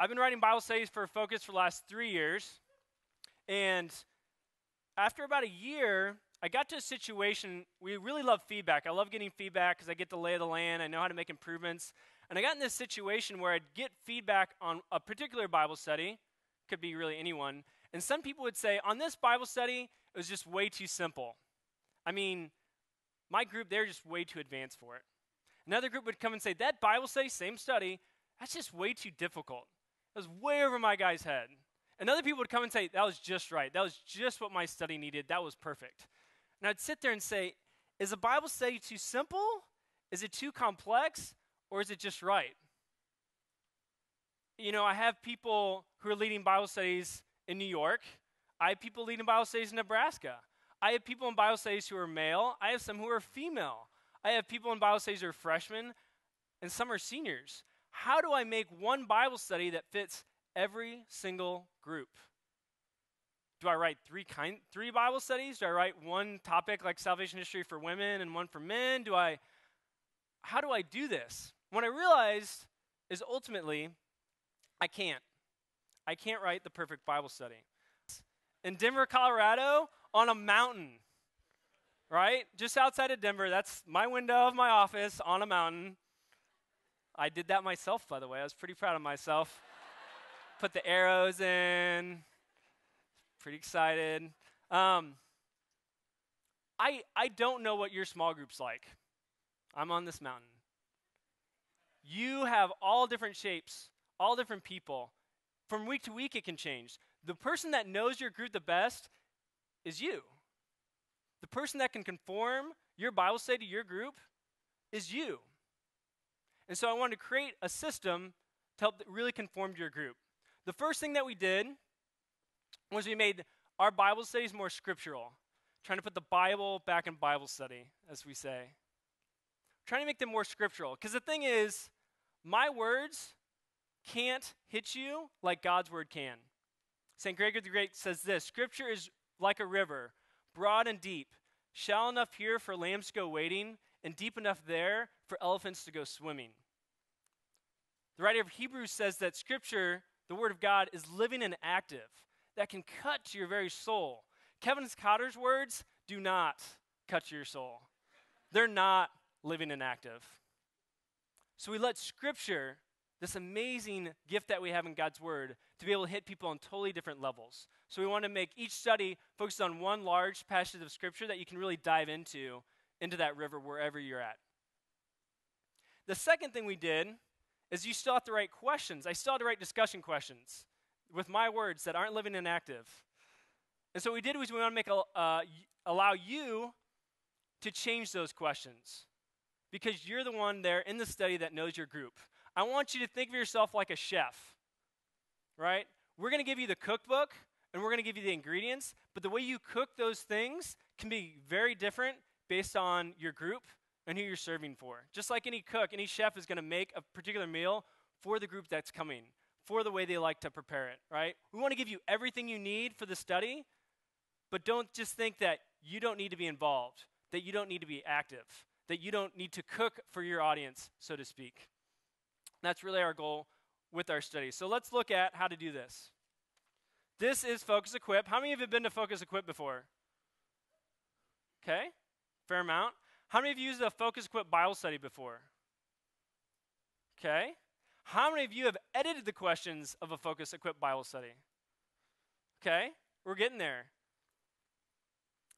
I've been writing Bible studies for Focus for the last three years. And after about a year, I got to a situation, we really love feedback. I love getting feedback because I get the lay of the land, I know how to make improvements. And I got in this situation where I'd get feedback on a particular Bible study, could be really anyone, and some people would say, on this Bible study, it was just way too simple. I mean, my group, they're just way too advanced for it. Another group would come and say, that Bible study, same study, that's just way too difficult. Was way over my guy's head. And other people would come and say, that was just right. That was just what my study needed. That was perfect. And I'd sit there and say, is a Bible study too simple? Is it too complex? Or is it just right? You know, I have people who are leading Bible studies in New York. I have people leading Bible studies in Nebraska. I have people in Bible studies who are male. I have some who are female. I have people in Bible studies who are freshmen, and some are seniors. How do I make one Bible study that fits every single group? Do I write three kind three Bible studies? Do I write one topic like salvation history for women and one for men? Do I how do I do this? What I realized is ultimately I can't. I can't write the perfect Bible study. In Denver, Colorado, on a mountain, right? Just outside of Denver, that's my window of my office on a mountain. I did that myself, by the way. I was pretty proud of myself. Put the arrows in, pretty excited. Um, I, I don't know what your small group's like. I'm on this mountain. You have all different shapes, all different people. From week to week, it can change. The person that knows your group the best is you. The person that can conform your Bible study to your group is you. And so I wanted to create a system to help really conform to your group. The first thing that we did was we made our Bible studies more scriptural, trying to put the Bible back in Bible study, as we say. Trying to make them more scriptural. Because the thing is, my words can't hit you like God's word can. St. Gregory the Great says this Scripture is like a river, broad and deep, shallow enough here for lambs to go wading, and deep enough there for elephants to go swimming. The writer of Hebrews says that Scripture, the Word of God, is living and active, that can cut to your very soul. Kevin Cotter's words do not cut to your soul, they're not living and active. So we let Scripture, this amazing gift that we have in God's Word, to be able to hit people on totally different levels. So we want to make each study focused on one large passage of Scripture that you can really dive into, into that river wherever you're at. The second thing we did is you still have to write questions. I still have to write discussion questions with my words that aren't living and active. And so what we did was we want to make a, uh, allow you to change those questions because you're the one there in the study that knows your group. I want you to think of yourself like a chef, right? We're going to give you the cookbook and we're going to give you the ingredients, but the way you cook those things can be very different based on your group and who you're serving for. Just like any cook, any chef is going to make a particular meal for the group that's coming, for the way they like to prepare it, right? We want to give you everything you need for the study, but don't just think that you don't need to be involved, that you don't need to be active that you don't need to cook for your audience, so to speak. That's really our goal with our study. So let's look at how to do this. This is Focus Equip. How many of you have been to Focus Equip before? Okay, fair amount. How many of you used a Focus Equip Bible study before? Okay. How many of you have edited the questions of a Focus Equip Bible study? Okay, we're getting there.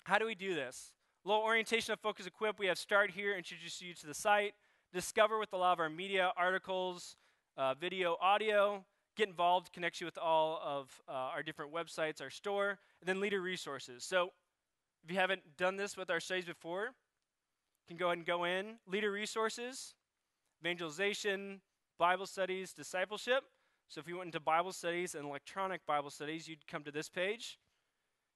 How do we do this? Little orientation of Focus Equip. We have start here, introduce you to the site, discover with a lot of our media, articles, uh, video, audio, get involved, connects you with all of uh, our different websites, our store, and then leader resources. So if you haven't done this with our studies before, you can go ahead and go in. Leader resources, evangelization, Bible studies, discipleship. So if you went into Bible studies and electronic Bible studies, you'd come to this page.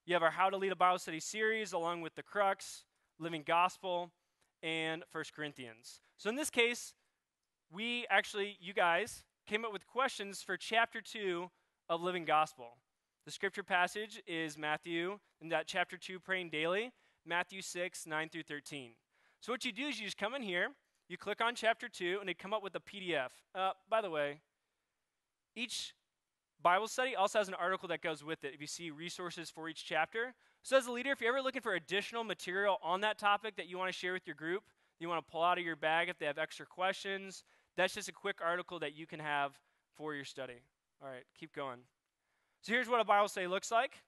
You have our How to Lead a Bible Study series, along with the Crux, Living Gospel, and First Corinthians. So in this case, we actually, you guys, came up with questions for chapter 2 of Living Gospel. The scripture passage is Matthew, in that chapter 2, praying daily, Matthew 6, 9 through 13. So what you do is you just come in here, you click on chapter 2, and it come up with a PDF. Uh, by the way, each Bible study also has an article that goes with it if you see resources for each chapter. So, as a leader, if you're ever looking for additional material on that topic that you want to share with your group, you want to pull out of your bag if they have extra questions, that's just a quick article that you can have for your study. All right, keep going. So, here's what a Bible study looks like.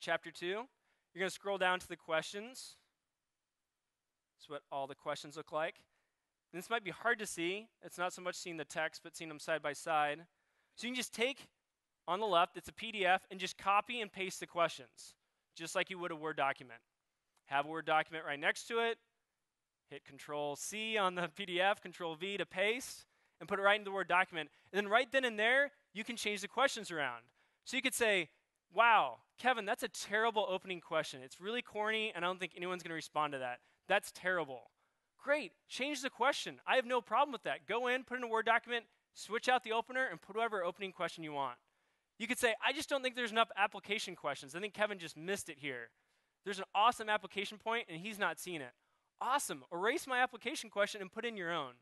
Chapter 2, you're going to scroll down to the questions. That's what all the questions look like. And this might be hard to see. It's not so much seeing the text, but seeing them side by side. So you can just take on the left, it's a PDF, and just copy and paste the questions just like you would a Word document. Have a Word document right next to it, hit Control C on the PDF, Control V to paste, and put it right into the Word document. And then right then and there, you can change the questions around. So you could say, Wow, Kevin, that's a terrible opening question. It's really corny, and I don't think anyone's going to respond to that. That's terrible. Great, change the question. I have no problem with that. Go in, put in a Word document, switch out the opener, and put whatever opening question you want. You could say, I just don't think there's enough application questions. I think Kevin just missed it here. There's an awesome application point, and he's not seen it. Awesome. Erase my application question and put in your own.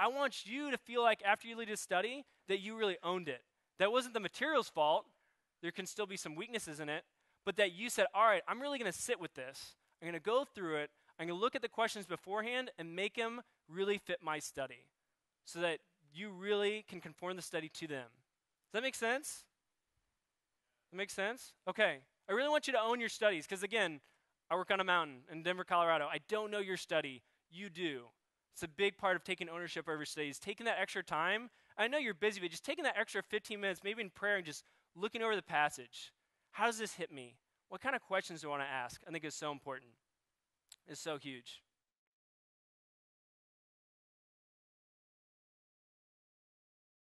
I want you to feel like after you lead a study that you really owned it. That wasn't the material's fault. There can still be some weaknesses in it, but that you said, all right, I'm really going to sit with this. I'm going to go through it. I'm going to look at the questions beforehand and make them really fit my study so that you really can conform the study to them. Does that make sense? That makes sense? Okay. I really want you to own your studies because, again, I work on a mountain in Denver, Colorado. I don't know your study. You do. It's a big part of taking ownership over your studies. Taking that extra time. I know you're busy, but just taking that extra 15 minutes, maybe in prayer, and just looking over the passage. How does this hit me? What kind of questions do I want to ask? I think is so important. It's so huge.